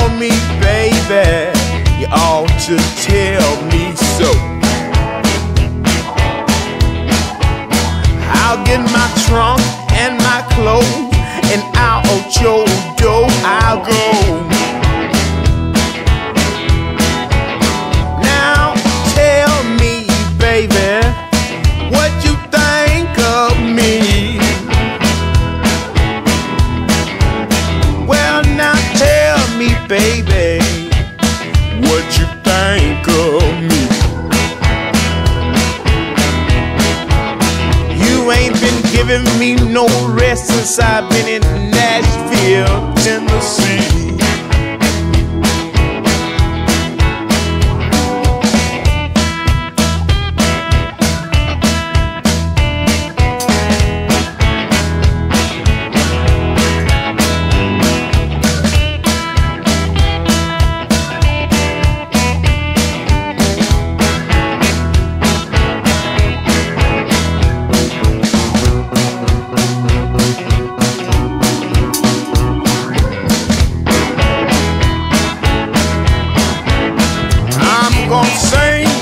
don't me, baby, you ought to tell me so. I'll get my trunk and my clothes, and out your door I'll go. You ain't been giving me no rest since I've been in Nashville, Tennessee.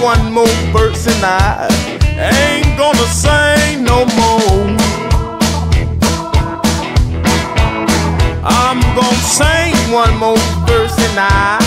One more verse and I ain't gonna sing no more. I'm gonna sing one more verse and I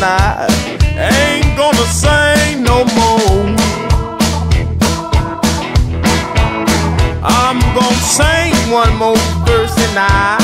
and I ain't gonna sing no more. I'm gonna sing one more verse and I.